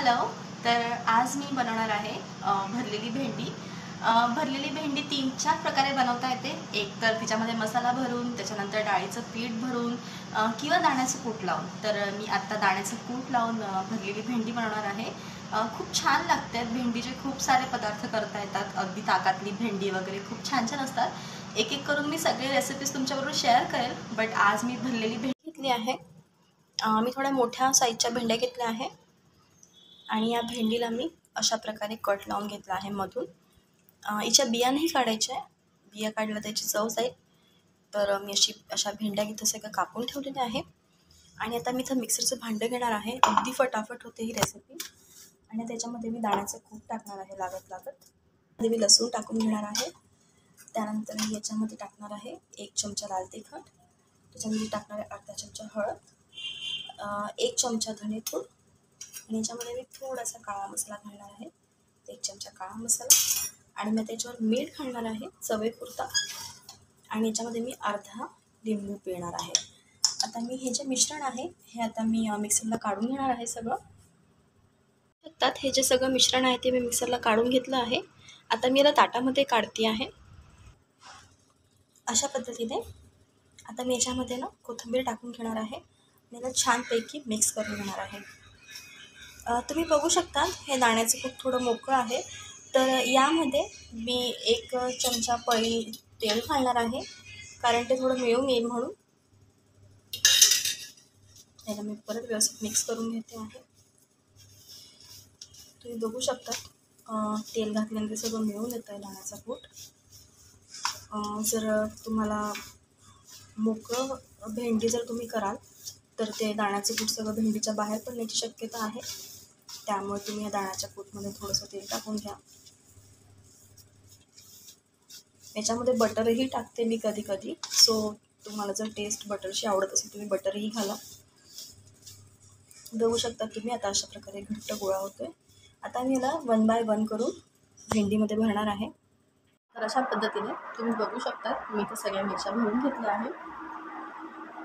Hello तर आज मी बनवणार आहे भरलेली भेंडी. भरलेली भेंडी तीन चार प्रकारे बनवता येते. एक तर तिच्यामध्ये मसाला भरून त्याच्यानंतर डाळीचं पीठ भरून किंवा दाण्याचं कूट लावून. तर मी आत्ता दाण्याचं कूट लावून भरलेली भेंडी बनवणार आहे. खूप छान लागते. भेंडीचे खूप सारे पदार्थ करता येतात. अगदी ताकातली भेंडी वगैरे खूप छान छान असतात. एक एक करून मी सगळे रेसिपीज तुमच्याबरोबर शेअर करेल. बट आज मी भरलेली भेंडी घेतली आहे. मी थोड्या मोठ्या साईजच्या भेंड्या घेतल्या आहे. आणि या भेंडीला मी अशा प्रकारे कट लावून घेतला आहे मधून. हिच्या बिया नाही काढायच्या आहे. बिया काढल्या त्याची चव जाईल. तर मी अशी अशा भेंड्या घेत सगळं कापून ठेवलेल्या आहे आणि आता मी इथं मिक्सरचं भांडं घेणार आहे. अगदी फटाफट होते ही रेसिपी आणि त्याच्यामध्ये मी दाण्याचं कूट टाकणार आहे लागत लागत. मध्ये मी लसूण टाकून घेणार आहे. त्यानंतर मी याच्यामध्ये टाकणार आहे एक चमचा लाल तिखट. त्याच्यामध्ये टाकणार आहे अर्धा चमचा हळद. एक चमचा धनेपूड. आणि याच्यामध्ये मी थोडासा काळा मसाला घालणार आहे. एक चमचा काळा मसाला. आणि मग त्याच्यावर मीठ घालणार आहे चवेपुरता. आणि याच्यामध्ये मी अर्धा लिंबू पिळणार आहे. आता मी हे जे मिश्रण आहे हे आता मी मिक्सरला काढून घेणार आहे सगळं. त्यात हे जे सगळं मिश्रण आहे ते मी मिक्सरला काढून घेतलं आहे. आता मी याला ताटामध्ये काढते आहे. अशा पद्धतीने आता मी याच्यामध्ये ना कोथिंबीर टाकून घेणार आहे. आणि याला छानपैकी मिक्स करून घेणार आहे. तुम्ही बघू शकता हे दाण्याचं खूप थोडं मोकळं आहे. तर यामध्ये मी एक चमचा पळी तेल घालणार आहे कारण ते थोडं मिळून येईल म्हणून. याला मी परत व्यवस्थित मिक्स करून घेते आहे. तुम्ही बघू शकता तेल घातल्यानंतर सगळं मिळून येतं आहे दाण्याचा कूट. जर तुम्हाला मोकळं भेंडी जर तुम्ही कराल तर ते दाण्याचे कूट सगळं भेंडीच्या बाहेर पडण्याची शक्यता आहे. त्यामुळे तुम्ही या दाण्याच्या कूटमध्ये थोडंसं तेल टाकून घ्या. याच्यामध्ये बटरही टाकते मी कधी कधी. सो तुम्हाला जर टेस्ट बटरशी आवडत असेल तुम्ही बटरही घाला. बघू शकता तुम्ही आता अशा प्रकारे घट्ट गोळा होतोय. आता मी याला वन बाय वन करून भेंडीमध्ये भरणार आहे. तर अशा पद्धतीने तुम्ही बघू शकता मी तर सगळ्या मिरच्या भरून घेतल्या आहे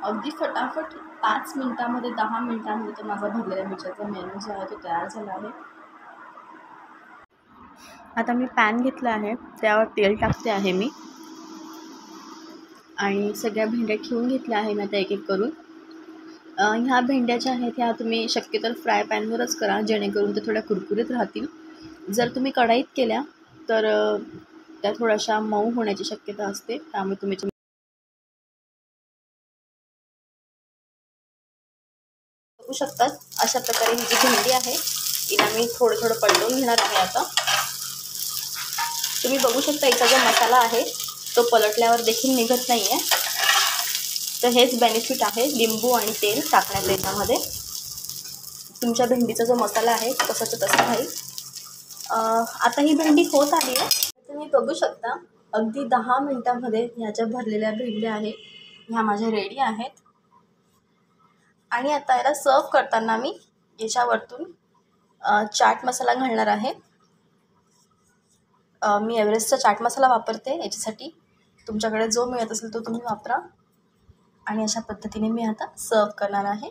अगदी फटाफट पाच मिनटामध्ये दहा मिनटामध्ये तो माझा भरलेल्या मिरच्याचा मेनू जो आहे तो तयार झाला आहे. आता मी पॅन घेतला आहे त्यावर तेल टाकते आहे मी. आणि सगळ्या भेंड्या ठेवून घेतल्या आहे मी आता एक एक करून ह्या भेंड्या ज्या आहेत ह्या तुम्ही शक्यतो फ्राय पॅनवरच करा जेणेकरून ते थोड्या कुरकुरीत राहतील. जर तुम्ही कढाईत केल्या तर त्या थोड्याशा मऊ होण्याची शक्यता असते त्यामुळे तुम्ही बघू शकतात. अशा प्रकारे ही जी भेंडी आहे हिला मी थोडं थोडं पलटून घेणार आहे आता. तुम्ही बघू शकता इथं जो मसाला आहे तो पलटल्यावर देखील निघत नाही आहे तर हेच बेनिफिट आहे लिंबू आणि तेल टाकण्याचं याच्यामध्ये. तुमच्या भेंडीचा जो मसाला आहे तसाच तसा राहील आता ही भेंडी होत आली आहे. तुम्ही बघू शकता अगदी दहा मिनटामध्ये ह्या ज्या भरलेल्या भेंड्या आहेत ह्या माझ्या रेडी आहेत. आणि आता याला सर्व करताना मी याच्यावरतून चाट मसाला घालणार आहे. मी एव्हरेस्टचा चाट मसाला वापरते याच्यासाठी. तुमच्याकडे जो मिळत असेल तो तुम्ही वापरा. आणि अशा पद्धतीने मी आता सर्व करणार आहे.